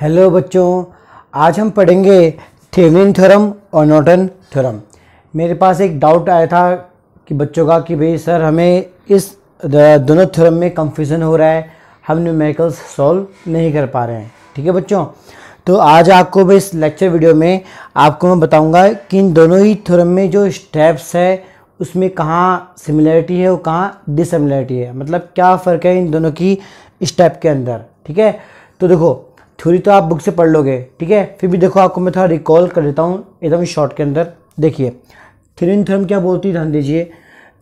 Hello बच्चों। आज हम पढ़ेंगे थेवेनिन थ्योरम और नॉर्टन थ्योरम। मेरे पास एक डाउट आया था कि बच्चों का कि भाई, सर, हमें इस दोनों थ्योरम में कंफ्यूजन हो रहा है। हम न्यूमेरिकल्स सॉल्व नहीं कर पा रहे हैं। ठीक है, बच्चों? तो आज आपको भाई इस लेक्चर वीडियो में आपको मैं बताऊँगा कि इन दोनों ही थ्योरम में जो स्टेप्स है, उसमें कहाँ सिमिलरिटी है और कहाँ डिसमिलरिटी है। मतलब क्या फ़र्क है इन दोनों की स्टेप के अंदर? ठीक है? तो देखो थ्योरी तो आप बुक से पढ़ लोगे, ठीक है? फिर भी देखो आपको मैं थोड़ा रिकॉल कर देता हूँ, एकदम शॉर्ट के अंदर। देखिए थ्योरी थर्म क्या बोलती है? ध्यान दीजिए।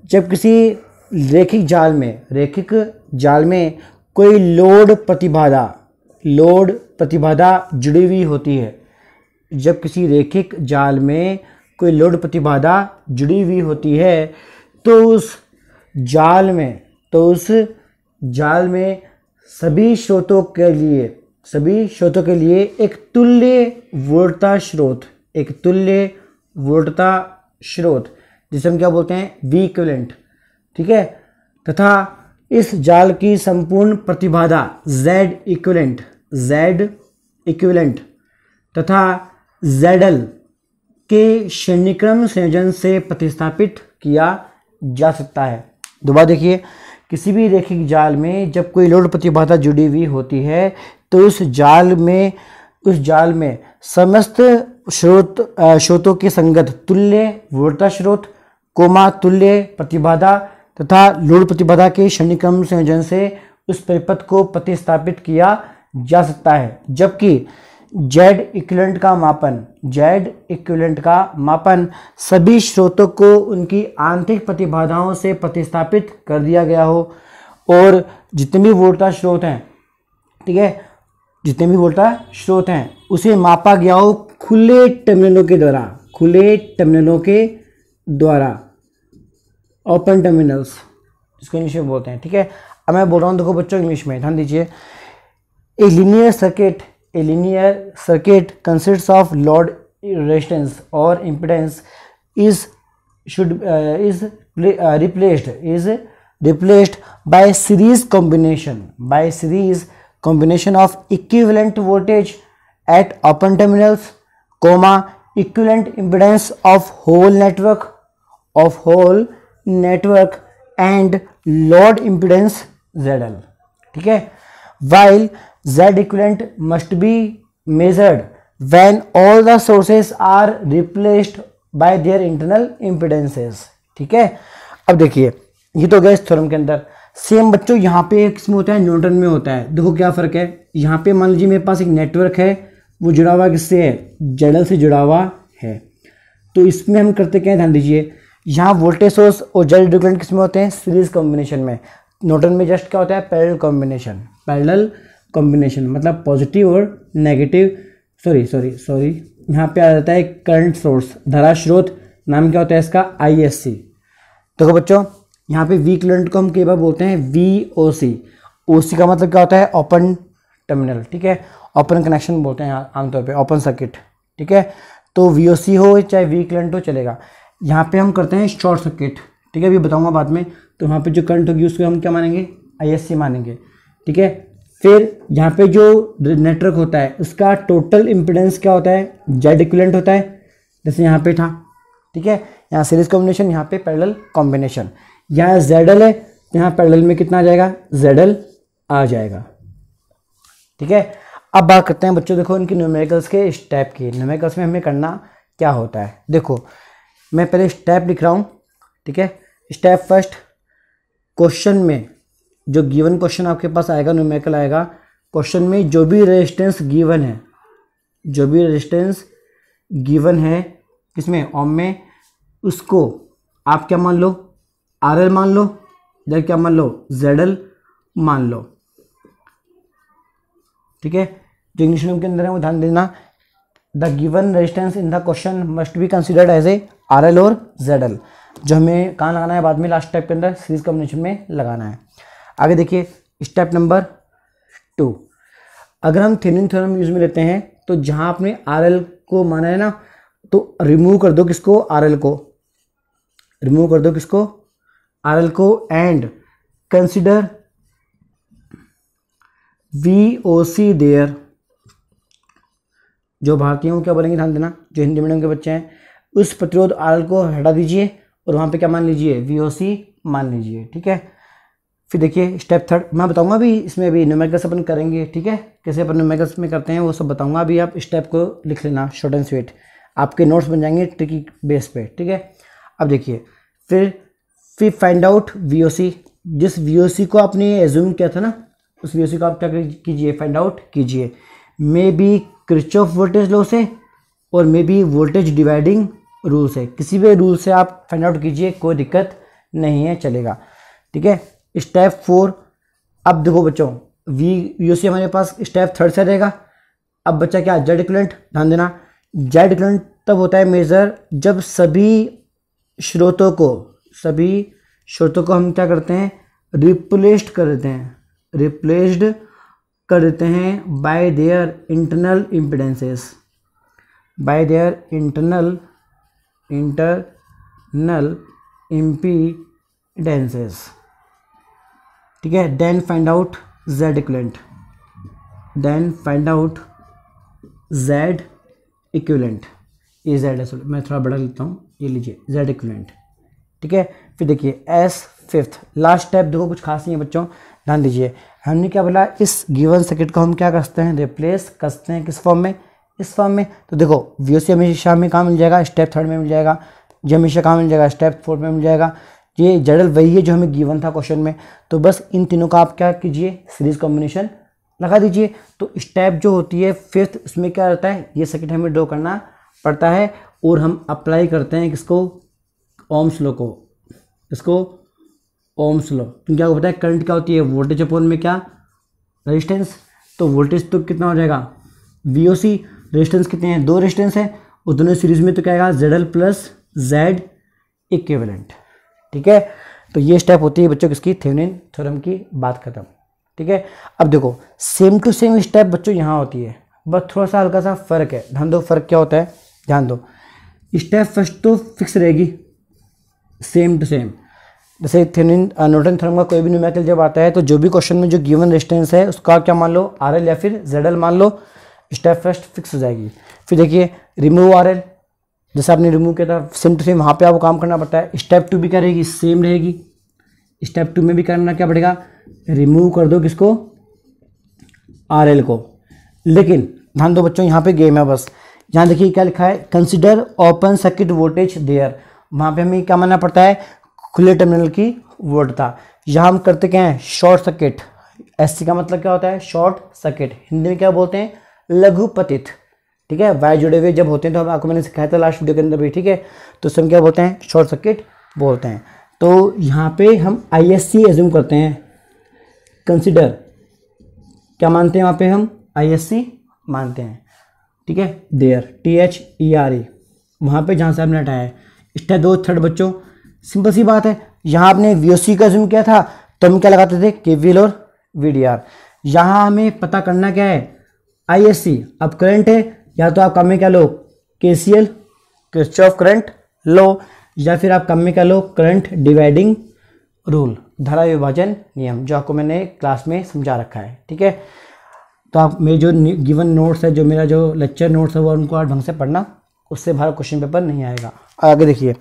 जब किसी रेखिक जाल में, रेखिक जाल में कोई लोड प्रतिबाधा लोड प्रतिबाधा जुड़ी हुई होती है, जब किसी रेखिक जाल में कोई लोड प्रतिबाधा जुड़ी हुई होती है तो उस जाल में तो उस जाल में सभी स्रोतों के लिए सभी स्रोतों के लिए एक तुल्य वोटता स्रोत, एक तुल्य वोटता स्रोत, जिसे हम क्या बोलते हैं? वी इक्विवेलेंट ठीक है? तथा इस जाल की संपूर्ण प्रतिबाधा Z इक्वलेंट Z इक्वलेंट तथा जेडल के श्रेणीक्रम संयोजन से प्रतिस्थापित किया जा सकता है। दोबारा देखिए, किसी भी रेखिक जाल में जब कोई लोड प्रतिबाधा जुड़ी हुई होती है तो उस जाल में, उस जाल में समस्त स्रोत स्रोतों के संगत तुल्य वोल्टा स्रोत, कोमा तुल्य प्रतिबाधा तथा लोड प्रतिबाधा के क्षणिक्रम संयोजन से उस परिपथ को प्रतिस्थापित किया जा सकता है। जबकि जेड इक्विलेंट का मापन, जेड इक्विलेंट का मापन सभी स्रोतों को उनकी आंतरिक प्रतिबाधाओं से प्रतिस्थापित कर दिया गया हो और जितने भी वोल्टा स्रोत हैं, ठीक है जितने भी वोल्टा स्रोत हैं, उसे मापा गया हो खुले टर्मिनलों के द्वारा, खुले टर्मिनलों के द्वारा ओपन टर्मिनल्स जिसको इंग्लिश में बोलते हैं, ठीक है? अब मैं बोल रहा हूँ, देखो बच्चों इंग्लिश में, ध्यान दीजिए। A linear circuit a linear circuit consist of load resistance और impedance is should is replaced is replaced by series combination by series combination of equivalent voltage at open terminals comma equivalent impedance of whole network of whole network and load impedance ZL ठीक है while Z equivalent must be measured when all the sources are replaced by their internal impedances ठीक है अब देखिए ये तो गया इस थ्योरम के अंदर सेम बच्चों, यहाँ पे किसमें होता है, न्यूटन में होता है। देखो क्या फ़र्क है। यहाँ पे मान लीजिए मेरे पास एक नेटवर्क है, वो जुड़ा हुआ किससे है? जडल से जुड़ा हुआ है। तो इसमें हम करते क्या ध्यान दीजिए। यहाँ वोल्टेज सोर्स और जल डिफरेंट किसमें होते हैं, सीरीज़ कॉम्बिनेशन में। न्यूटन में जस्ट क्या होता है? Parallel combination. पैरल कॉम्बिनेशन मतलब पॉजिटिव और नेगेटिव। Sorry sorry sorry. यहाँ पे आ जाता है करंट सोर्स धारा स्रोत, नाम क्या होता है इसका? आई देखो बच्चों यहाँ पे वी करंट को हम कई बार बोलते हैं वी ओ सी ओ सी का मतलब क्या होता है? ओपन टर्मिनल ठीक है? ओपन कनेक्शन बोलते हैं आमतौर पे ओपन सर्किट ठीक है? तो वी ओ सी हो, चाहे वी करंट हो, चलेगा। यहाँ पे हम करते हैं शॉर्ट सर्किट ठीक है? अभी बताऊँगा बाद में। तो वहाँ पे जो करंट होगी, उसको हम क्या मानेंगे? आई मानेंगे, ठीक है? फिर यहाँ पे जो नेटवर्क होता है, उसका टोटल इम्पिडेंस क्या होता है? जेड इक्विलेंट होता है। जैसे यहाँ पे था, ठीक है? यहाँ सीरीज़ कॉम्बिनेशन यहाँ पे पैरेलल कॉम्बिनेशन यहाँ जेडल है, यहाँ पैरेलल में कितना आ जाएगा? जेडल आ जाएगा। ठीक है? अब बात करते हैं बच्चों, देखो इनकी न्यूमेरिकल्स के स्टेप की। न्यूमेरिकल्स में हमें करना क्या होता है? देखो, मैं पहले स्टेप लिख रहा हूँ। ठीक है? स्टेप फ़र्स्ट क्वेश्चन में जो गिवन क्वेश्चन आपके पास आएगा न्यूमेरिकल आएगा क्वेश्चन में जो भी रेजिस्टेंस गिवन है, जो भी रेजिस्टेंस गिवन है किसमें? ओम में, उसको आप क्या मान लो? आर एल मान लो इधर क्या मान लो जेड एल मान लो। ठीक है? जो इंग्लिश के अंदर है, वो ध्यान देना। The given resistance in the question must be considered as a R L और जेड एल जो हमें कहाँ लगाना है, बाद में लास्ट स्टेप के अंदर सीरीज़ कॉम्बिनेशन में लगाना है। आगे देखिए स्टेप नंबर टू अगर हम थेनिन थ्योरम यूज़ में लेते हैं तो जहाँ आपने आर एल को माना है ना तो रिमूव कर दो किसको? आर एल को। रिमूव कर दो किसको? आर एल को and consider V O C there जो भारतीय क्या बोलेंगे ध्यान देना? जो हिंदी मीडियम के बच्चे हैं, उस प्रतिरोध आर को हटा दीजिए और वहाँ पे क्या मान लीजिए? वी ओ सी मान लीजिए, ठीक है? फिर देखिए स्टेप थर्ड मैं बताऊँगा भी इसमें अभी न्यूमेरिकल्स अपन करेंगे, ठीक है? कैसे अपन न्यूमेरिकल्स में करते हैं, वो सब बताऊँगा। अभी आप स्टेप को लिख लेना शॉर्ट एंड स्वीट आपके नोट्स बन जाएँगे ट्रिकी बेस पे, ठीक है? अब देखिए, फिर फिर फाइंड आउट वीओसी जिस वीओसी को आपने एज्यूम किया था ना, उस वीओसी को आप क्या कीजिए फाइंड आउट कीजिए। Maybe Kirchhoff voltage law से और maybe voltage dividing rule से। किसी भी रूल से आप फाइंड आउट कीजिए, कोई दिक्कत नहीं है, चलेगा। ठीक है? स्टेप फोर अब देखो बच्चों वी यू सी हमारे पास स्टेप थर्ड से रहेगा। अब बच्चा क्या जेड इक्वलेंट ध्यान देना। जेड इक्वलेंट तब होता है मेज़र जब सभी स्रोतों को सभी स्रोतों को हम क्या करते हैं? रिप्लेस्ड कर देते हैं। रिप्लेस्ड कर देते हैं by their internal impedances by their internal internal impedances ठीक है? Then find out Z equivalent then find out Z equivalent ये जेड है मैं थोड़ा बड़ा लेता हूँ। ये लीजिए जेड इक्वलेंट ठीक है? फिर देखिए एस फिफ्थ लास्ट स्टेप देखो कुछ खास नहीं है बच्चों, ध्यान दीजिए। हमने क्या बोला? इस गिवन सर्किट को हम क्या करते हैं? रिप्लेस करते हैं किस फॉर्म में? इस फॉर्म में। तो देखो वी हमेशा में कहाँ मिल जाएगा? स्टेप थर्ड में मिल जाएगा। जी हमेशा कहाँ मिल जाएगा? स्टेप फोर्थ में मिल जाएगा। ये जड़ल वही है जो हमें गिवन था क्वेश्चन में। तो बस इन तीनों का आप क्या कीजिए? सीरीज़ कॉम्बिनेशन लगा दीजिए। तो स्टेप जो होती है फिफ्थ उसमें क्या रहता है? ये सर्किट हमें ड्रॉ करना पड़ता है और हम अप्लाई करते हैं किसको? ओम स्लो को। इसको ओम स्लो आपको पता है करंट क्या होती है? वोल्टेज अपोन में क्या? रेजिस्टेंस। तो वोल्टेज तो कितना हो जाएगा? वी ओ सी रेजिस्टेंस कितने हैं? दो रेजिस्टेंस है। और दोनों सीरीज़ में तो क्या आएगा? Z L plus Z equivalent ठीक है? तो ये स्टेप होती है बच्चों किसकी? थेवनिन थ्योरम की बात खत्म। ठीक है? अब देखो सेम टू सेम स्टेप बच्चों यहाँ होती है। बस थोड़ा सा हल्का सा फ़र्क है। ध्यान दो, फ़र्क क्या होता है? ध्यान दो। स्टेप फ़र्स्ट तो फिक्स रहेगी। सेम टू सेम जैसे थेनिन नोटन थ्योरम का कोई भी न्यूमेरिकल जब आता है तो जो भी क्वेश्चन में जो गिवन रेजिस्टेंस है, उसका क्या मान लो? आरएल या फिर जेडएल मान लो स्टेप फ़र्स्ट फिक्स हो जाएगी। फिर देखिए रिमूव आरएल जैसे आपने रिमूव किया था सेम टू सेम वहाँ पे आपको काम करना पड़ता है। स्टेप टू भी क्या रहेगी सेम रहेगी। स्टेप टू में भी करना क्या पड़ेगा? रिमूव कर दो किसको? आर एल को। लेकिन, ध्यान दो बच्चों, यहाँ पे गेम है बस। यहाँ देखिए क्या लिखा है? Consider open circuit voltage there वहाँ पे हमें क्या मानना पड़ता है? खुले टर्मिनल की वोल्ट था। यहाँ हम करते क्या हैं? शॉर्ट सर्किट एससी का मतलब क्या होता है? शॉर्ट सर्किट हिंदी में क्या बोलते हैं? लघु पतित ठीक है? वायर जुड़े हुए जब होते हैं तो हम आपको मैंने सिखाया था लास्ट वीडियो के अंदर भी, ठीक है? तो उसमें क्या बोलते हैं? शॉर्ट सर्किट बोलते हैं। तो यहाँ पे हम आई एस सी एज्यूम करते हैं। कंसिडर क्या मानते हैं वहाँ पे हम? आई एस सी मानते हैं। ठीक है? There T H E R E वहाँ पे जहाँ से हमने हटाया है। स्टेप दो थर्ड बच्चों। सिंपल सी बात है, यहाँ आपने वी ओ सी का जूम किया था तो हम क्या लगाते थे? के और वी यहाँ हमें पता करना क्या है? आई एस सी अब करंट है, या तो आप कम में क्या लो? K C L of current लो, या फिर आप कम में क्या लो? करंट डिवाइडिंग रूल धारा विभाजन नियम, जो आपको मैंने क्लास में समझा रखा है, ठीक है? तो आप मेरे जो गिवन नोट्स है, जो मेरा जो लेक्चर नोट्स है, वो उनको आप ढंग से पढ़ना उससे बाहर क्वेश्चन पेपर नहीं आएगा। आगे देखिए।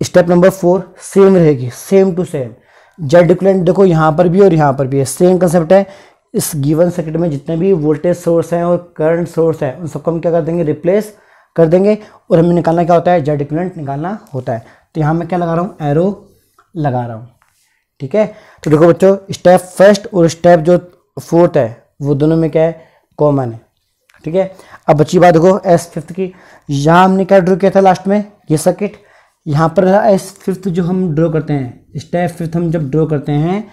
स्टेप नंबर फोर सेम रहेगी same to same Z equivalent देखो यहाँ पर भी और यहाँ पर भी है। सेम कंसेप्ट है। इस गिवन सर्किट में जितने भी वोल्टेज सोर्स हैं और करंट सोर्स है, उन सबको हम क्या कर देंगे? रिप्लेस कर देंगे और हमें निकालना क्या होता है? जेड इक्वलेंट निकालना होता है। तो यहाँ मैं क्या लगा रहा हूँ? एरो लगा रहा हूँ। ठीक है? तो देखो बच्चों स्टेप फ़र्स्ट और स्टेप जो फोर्थ है, वो दोनों में क्या है? कॉमन है। ठीक है? अब बच्ची बात देखो एस फिफ्थ की। यहाँ हमने क्या ड्रॉ किया था लास्ट में? ये सर्किट यहाँ पर एस फिफ्थ जो हम ड्रॉ करते हैं। स्टेप फिफ्थ हम जब ड्रॉ करते हैं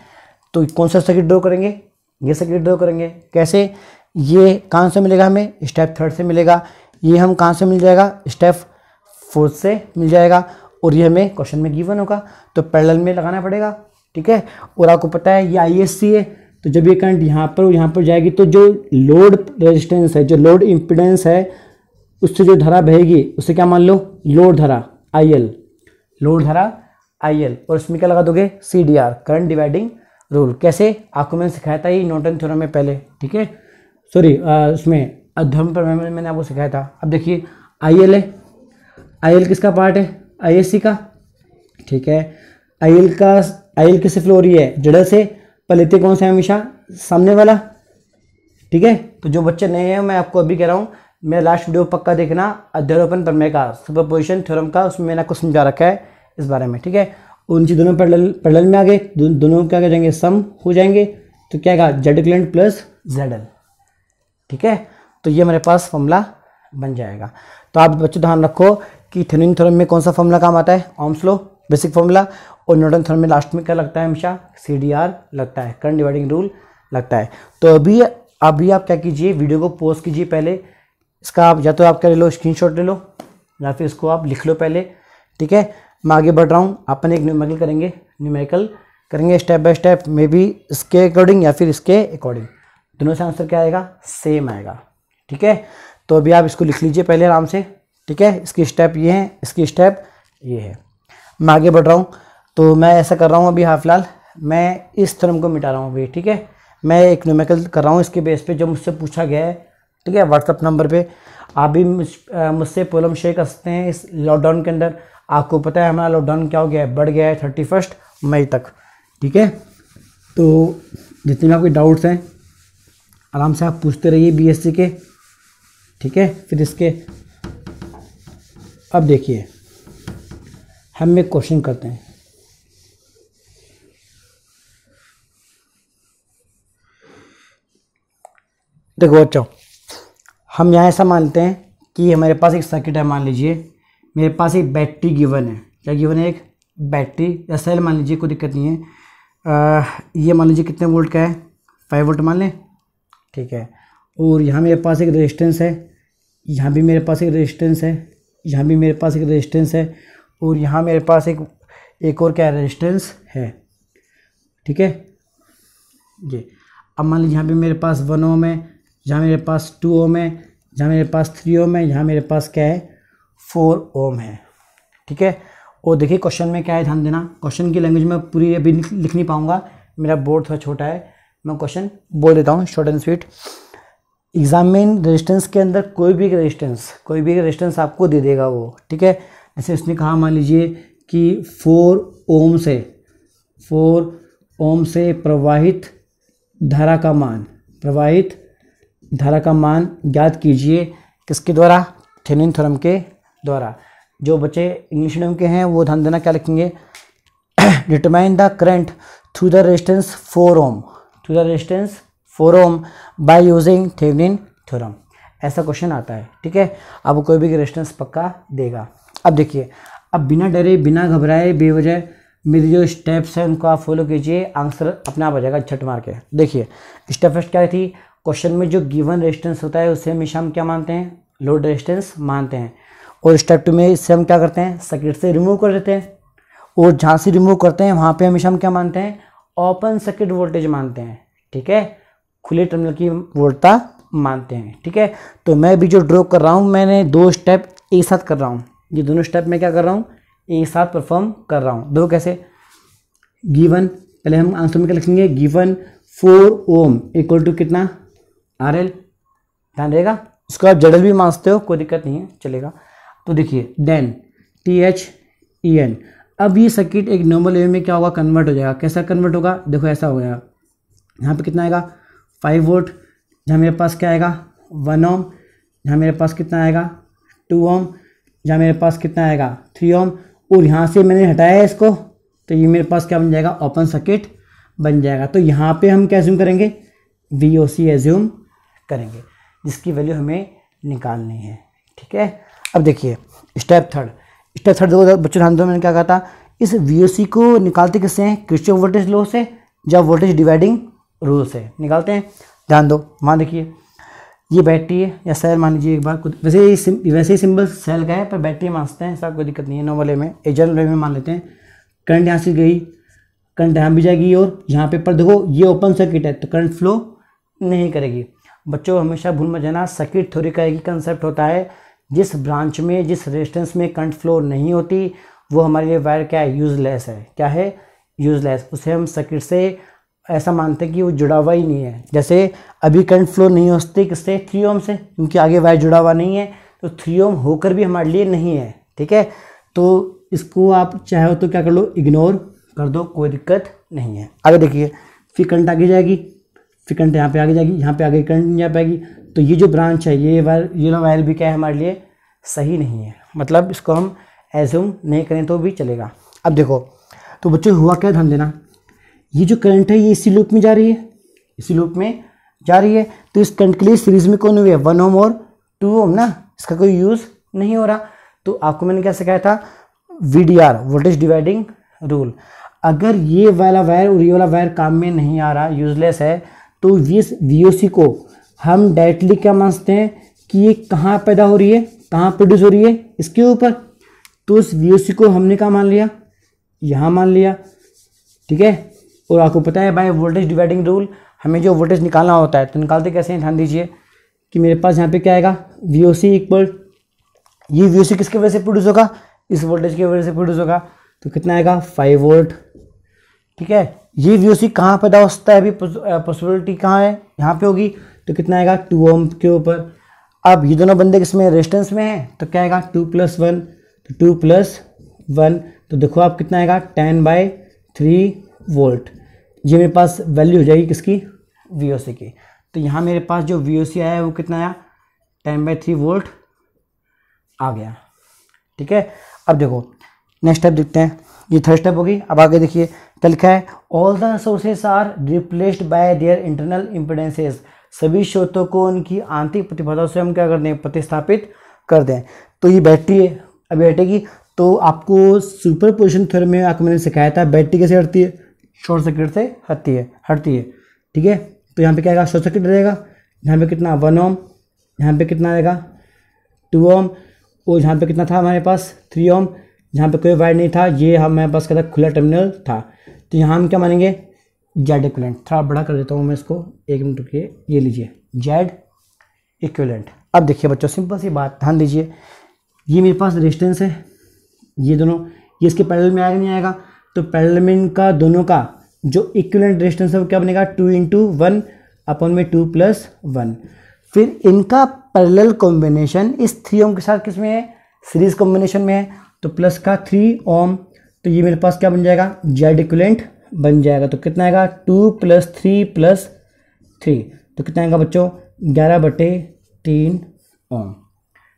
तो कौन सा सर्किट ड्रॉ करेंगे? ये सर्किट ड्रॉ करेंगे। कैसे? ये कहाँ से मिलेगा हमें? स्टेप थर्ड से मिलेगा। ये हम कहाँ से मिल जाएगा? स्टेप फोर्थ से मिल जाएगा। और ये हमें क्वेश्चन में गिवन होगा। तो पैरेलल में लगाना पड़ेगा। ठीक है? और आपको पता है, ये आई है तो जब ये करंट यहाँ पर यहाँ पर जाएगी तो जो लोड रेजिस्टेंस है, जो लोड इम्पिडेंस है, उससे जो धारा बहेगी उससे क्या मान लो? लोड धारा आईएल लोड धारा आई एल और उसमें क्या लगा दोगे? C D R current dividing rule कैसे? आपको मैंने सिखाया था ये नोटन थ्योरम में पहले, ठीक है? सॉरी उसमें अध्ययन पर मैंने आपको सिखाया था। अब देखिए आई एल है। आई एल किसका पार्ट है? आई एस सी का। ठीक है? आई एल का आई एल किससे फ्लो हो रही है? जड़ल से। पलेते कौन सा है हमेशा? सामने वाला। ठीक है? तो जो बच्चे नए हैं, मैं आपको अभी कह रहा हूँ, मेरा लास्ट वीडियो पक्का देखना। अध्यारोपण प्रमेय का सुपरपोजिशन थ्योरम का, उसमें मैंने आपको समझा रखा है इस बारे में, ठीक है? उन चीज़ दोनों पैरल पैरल में आ गए। दोनों क्या कर जाएँगे? सम हो जाएँगे। तो क्या आएगा जेड प्लस जेड एल ठीक है? तो ये मेरे पास फॉर्मूला बन जाएगा। तो आप बच्चों ध्यान रखो कि थेनिन थ्योरम में कौन सा फॉर्मूला काम आता है? ऑम्स लो बेसिक फॉर्मूला और न्यूटन थ्योरम में लास्ट में क्या लगता है हमेशा? सी डी आर लगता है। करंट डिवाइडिंग रूल लगता है। तो अभी अभी आप क्या कीजिए, वीडियो को पोस्ट कीजिए पहले। इसका आप, या तो आप क्या ले लो स्क्रीनशॉट ले लो, या फिर इसको आप लिख लो पहले। ठीक है? मैं आगे बढ़ रहा हूँ। अपन एक न्यूमेरिकल करेंगे। न्यूमेरिकल करेंगे step by step may be इसके अकॉर्डिंग या फिर इसके अकॉर्डिंग दोनों से आंसर क्या आएगा? सेम आएगा। ठीक है? तो अभी आप इसको लिख लीजिए पहले आराम से। ठीक है? इसकी स्टेप ये है, इसकी स्टेप ये है। मैं आगे बढ़ रहा हूँ। तो मैं ऐसा कर रहा हूँ अभी हाँ फ़िलहाल मैं इस थर्म को मिटा रहा हूँ अभी, ठीक है? मैं एक न्यूमेरिकल कर रहा हूँ इसके बेस पे जो मुझसे पूछा गया है, ठीक है? व्हाट्सअप नंबर पे। आप भी मुझसे प्रॉब्लम शेयर कर सकते हैं इस लॉकडाउन के अंदर। आपको पता है हमारा लॉकडाउन क्या हो गया है? बढ़ गया है थर्टी फ़र्स्ट मई तक, ठीक है? तो जितने भी आपके डाउट्स हैं, आराम से आप पूछते रहिए बीएससी के, ठीक है? फिर इसके, अब देखिए, हम एक क्वेश्चन करते हैं। देखो बच्चों हम यहाँ ऐसा मानते हैं कि हमारे पास एक सर्किट है मान लीजिए। मेरे पास एक बैटरी गिवन है। क्या गिवन है एक? बैटरी या सेल मान लीजिए कोई दिक्कत नहीं है। आ, ये मान लीजिए कितने वोल्ट का है? फाइव वोल्ट मान लें। ठीक है। और यहाँ मेरे पास एक रेजिस्टेंस है। यहाँ भी मेरे पास एक रेजिस्टेंस है। यहाँ भी मेरे पास एक रेजिस्टेंस है। और यहाँ मेरे पास एक एक और क्या रेजिस्टेंस है। ठीक है? जी। अब मान लीजिए यहाँ भी मेरे पास वन ओम है। यहाँ मेरे पास टू ओम है यहाँ मेरे पास थ्री ओम है यहाँ मेरे पास क्या है? फोर ओम है। ठीक है? और देखिए क्वेश्चन में क्या है? ध्यान देना। क्वेश्चन की लैंग्वेज में पूरी अभी लिख नहीं पाऊँगा। मेरा बोर्ड थोड़ा छोटा है। मैं क्वेश्चन बोल देता हूँ short and sweet examine resistance के अंदर कोई भी रेजिस्टेंस कोई भी रेजिस्टेंस आपको दे देगा वो। ठीक है? जैसे उसने कहा, मान लीजिए कि फोर ओम से फोर ओम से प्रवाहित धारा का मान, प्रवाहित धारा का मान ज्ञात कीजिए किसके द्वारा? थेनिन थ्योरम के द्वारा। जो बच्चे इंग्लिश मीडियम के हैं, वो ध्यान देना क्या लिखेंगे? Determine the current through the resistance four ohm through the resistance four ohm by using Thevenin theorem ऐसा क्वेश्चन आता है, ठीक है? अब कोई भी रेजिस्टेंस पक्का देगा। अब देखिए, अब बिना डरे, बिना घबराए, बेवजह मेरे जो स्टेप्स हैं, उनको आप फॉलो कीजिए। आंसर अपने आप आ जाएगा छठ मार के। देखिए स्टेप फ़र्स्ट क्या थी? क्वेश्चन में जो गिवन रेजिस्टेंस होता है, उसे हमेशा हम क्या मानते हैं? लोड रेजिस्टेंस मानते हैं। और स्टेप टू में इससे हम क्या करते हैं? सर्किट से रिमूव कर देते हैं। और जहाँ से रिमूव करते हैं, वहाँ पे हमेशा हम क्या मानते हैं? ओपन सर्किट वोल्टेज मानते हैं। ठीक है? खुले टर्मिनल की वोल्टता मानते हैं। ठीक है? तो मैं भी जो ड्रॉ कर रहा हूँ, मैंने दो स्टेप एक साथ कर रहा हूँ। ये दोनों स्टेप मैं क्या कर रहा हूँ? एक साथ परफॉर्म कर रहा हूँ। दो कैसे? गिवन पहले हम आंसर में क्या लिखेंगे? Given four ohm equal to कितना? आर एल ध्यान रहेगा? इसको आप जडल भी मानते हो, कोई दिक्कत नहीं है, चलेगा। तो देखिए then T H E N अब ये सर्किट एक नॉर्मल वे में क्या होगा? कन्वर्ट हो जाएगा। कैसा कन्वर्ट होगा? देखो, ऐसा हो गया। यहाँ पे कितना आएगा? फाइव वोल्ट जहाँ मेरे पास क्या आएगा? वन ओम जहाँ मेरे पास कितना आएगा? टू ओम जहाँ मेरे पास कितना आएगा? थ्री ओम और यहाँ से मैंने हटाया है इसको तो ये मेरे पास क्या बन जाएगा? ओपन सर्किट बन जाएगा। तो यहाँ पे हम क्या एज्यूम करेंगे? वी ओ सी एज्यूम करेंगे, जिसकी वैल्यू हमें निकालनी है, ठीक है? अब देखिए स्टेप थर्ड स्टेप थर्ड देखो, बच्चों, ध्यान दो, मैंने क्या कहा था? इस वीओसी को निकालते किससे हैं? क्रिश्चियन वोल्टेज लो से, या वोल्टेज डिवाइडिंग रूल से? निकालते हैं। ध्यान दो, मान देखिए, ये बैटरी है, या सेल मान लीजिए एक बार कुछ वैसे ही वैसे ही सिंबल सेल का है, पर बैटरी मानते हैं, ऐसा कोई दिक्कत नहीं है नो वाले में एजन वे में मान लेते हैं। करंट यहाँ से गई करंट यहाँ भी जाएगी, और यहाँ पे पर देखो, ये ओपन सर्किट है तो करंट फ्लो नहीं करेगी। बच्चों, हमेशा भूल मत जाना सर्किट थ्योरी का एक ही कंसेप्ट होता है, जिस ब्रांच में, जिस रेजिस्टेंस में करंट फ्लो नहीं होती, वो हमारे लिए वायर क्या है? यूजलेस है। क्या है? यूजलेस उसे हम सर्किट से ऐसा मानते हैं कि वो जुड़ा हुआ ही नहीं है। जैसे अभी करंट फ्लो नहीं हो सकती, किससे? थ्री ओम से। क्योंकि आगे वायर जुड़ा हुआ नहीं है तो थ्री ओम होकर भी हमारे लिए नहीं है। ठीक है? तो इसको आप चाहो तो क्या कर लो? इग्नोर कर दो, कोई दिक्कत नहीं है। आगे देखिए, फिर करंट आगे जाएगी। फिर करंट यहाँ पे आगे जाएगी, यहाँ पे आगे करंट यहाँ पे आएगी तो ये जो ब्रांच है, ये वायर ये वायर भी क्या है हमारे लिए? सही नहीं है। मतलब इसको हम एज्यूम नहीं करें तो भी चलेगा। अब देखो तो बच्चों हुआ क्या? ध्यान देना। ये जो करंट है, ये इसी लूप में जा रही है। इसी लूप में जा रही है। तो इस करंट के लिए सीरीज़ में कौन हुई है वन ओम और टू ओम ना? इसका कोई यूज़ नहीं हो रहा। तो आपको मैंने क्या सिखाया था? V D R voltage dividing rule अगर ये वाला वायर और ये वाला वायर काम में नहीं आ रहा यूजलेस है तो इस वी को हम डायरेक्टली क्या मानते हैं कि ये कहाँ पैदा हो रही है, कहाँ प्रोड्यूस हो रही है, इसके ऊपर। तो इस वीओसी को हमने कहा मान लिया? यहाँ मान लिया, ठीक है? और आपको पता है भाई वोल्टेज डिवाइडिंग रूल हमें जो वोल्टेज निकालना होता है तो निकालते कैसे ध्यान दीजिए कि मेरे पास यहाँ पे क्या आएगा? वी ओ सी इक्वल ये वी ओ सी किसकी वजह से प्रोड्यूस होगा? इस वोल्टेज की वजह से प्रोड्यूस होगा। तो कितना आएगा? फाइव वोल्ट ठीक है? ये वी ओ सी कहाँ पैदा हो सकता है? अभी पॉसिबिलिटी कहाँ है? यहाँ पे होगी। तो कितना आएगा? टू ओम के ऊपर। अब ये दोनों बंदे किसमें रेजिस्टेंस में है। तो क्या आएगा? टू प्लस वन तो टू प्लस वन तो देखो आप कितना आएगा? टेन बाई थ्री वोल्ट ये मेरे पास वैल्यू हो जाएगी किसकी? वी ओ सी की। तो यहाँ मेरे पास जो वी ओ सी आया है, वो कितना आया? टेन बाई थ्री वोल्ट आ गया। ठीक है? अब देखो नेक्स्ट स्टेप देखते हैं। ये थर्ड स्टेप होगी। अब आगे देखिए। क्या लिखा है all the sources are replaced by their internal impedances सभी स्रोतों को उनकी आंतरिक प्रतिबाधाओं से हम क्या कर दें? प्रतिस्थापित कर दें। तो ये बैटरी है अभी हटेगी। तो आपको सुपर पोजिशन थ्योरम में आपको मैंने सिखाया था, बैटरी कैसे हटती है? शॉर्ट सर्किट से हटती है हटती है। ठीक है? तो यहाँ पे क्या आएगा? शॉर्ट सर्किट रहेगा। यहाँ पे कितना? वन ओम यहाँ पे कितना आएगा? टू ओम और यहाँ पे कितना था हमारे पास? थ्री ओम जहाँ पे कोई वायर नहीं था, ये हमारे पास क्या खुला टर्मिनल था। तो यहाँ हम क्या मानेंगे? जेड इक्वलेंट थोड़ा बड़ा कर देता हूँ मैं इसको। एक मिनट रुकिए, ये लीजिए। जेड इक्वलेंट अब देखिए बच्चों सिंपल सी बात, ध्यान दीजिए। ये मेरे पास रेजिस्टेंस है। ये दोनों, ये इसके पैरल में आएगा नहीं आएगा। तो पैरल का दोनों का जो इक्वलेंट रेजिस्टेंस है, वो क्या बनेगा? टू इंटू वन अपन में टू प्लस वन फिर इनका पैरेलल कॉम्बिनेशन इस थ्री ओम के साथ किसमें है? सीरीज़ कॉम्बिनेशन में है। तो प्लस का थ्री ओम तो ये मेरे पास क्या बन जाएगा? जेड इक्वलेंट बन जाएगा। तो कितना आएगा? Two plus three plus three. तो कितना आएगा बच्चों? ग्यारह बटे तीन ओम।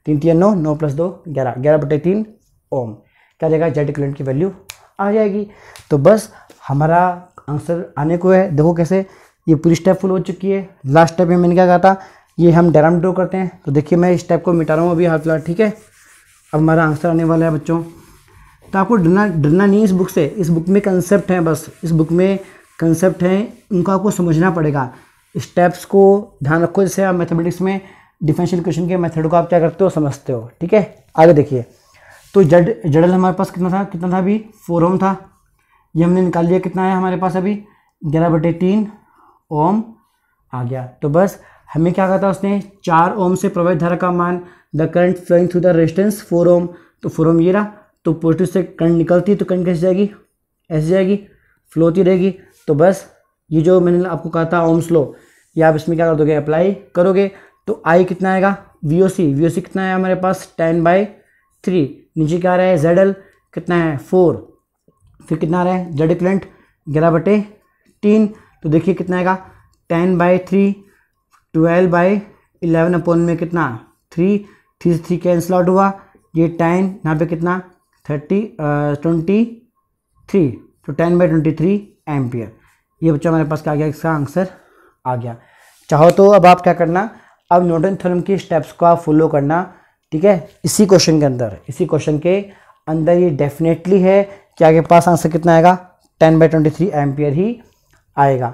तीन तीन नौ नौ प्लस दो, ग्यारह। ग्यारह बटे तीन ओम। क्या जाएगा? जेड इक्वलेंट की वैल्यू आ जाएगी। तो बस हमारा आंसर आने को है। देखो कैसे ये पूरी स्टेप फुल हो चुकी है। लास्ट स्टेप में मैंने क्या कहा था? ये हम डायराम ड्रो करते हैं। तो देखिए मैं इस स्टेप को मिटा रहा हूँ अभी हाल फ़िलहाल, ठीक है? अब हमारा आंसर आने वाला है बच्चों। तो आपको डरना डरना नहीं इस बुक से। इस बुक में कंसेप्ट हैं बस। इस बुक में कंसेप्ट हैं। उनको आपको समझना पड़ेगा। स्टेप्स को ध्यान रखो जैसे आप मैथमेटिक्स में डिफेंशियल क्वेश्चन के मेथड को आप क्या करते हो, समझते हो। ठीक है? आगे देखिए। तो जड, जडल हमारे पास कितना था? कितना था अभी? फोर ओम था। ये हमने निकाल लिया। कितना है हमारे पास अभी? ग्यारह बटे तीन ओम आ गया। तो बस हमें क्या कहा था उसने? चार ओम से प्रभावित धारा का मान the current flowing through the resistance four ohm. तो फोर ओम ये रहा। तो पॉजिटिव से करंट निकलती है तो करंट कैसे जाएगी? ऐसे जाएगी। फ्लो होती रहेगी। तो बस, ये जो मैंने आपको कहा था ओम स्लो ये आप इसमें क्या कर दोगे? अप्लाई करोगे। तो आई कितना आएगा? V O C we O सी कितना है हमारे पास? टेन बाई थ्री नीचे क्या आ रहा है? जेड एल कितना है? फोर फिर कितना आ रहा है? जेड इक्वलेंट ग्यारह बटे तीन। तो देखिए कितना आएगा? Ten by three twelve by eleven upon में कितना? Three. Three three cancel out हुआ। ये टेन, यहाँ पे कितना? Thirty twenty three. तो ten by twenty three ampere. ये बच्चा हमारे पास क्या आ गया? इसका आंसर आ गया। चाहो तो अब आप क्या करना? अब नोटन थ्योरम की स्टेप्स को आप फॉलो करना। ठीक है? इसी क्वेश्चन के अंदर, इसी क्वेश्चन के अंदर ये डेफिनेटली है कि आगे पास आंसर कितना आएगा? Ten by twenty three ampere ही आएगा।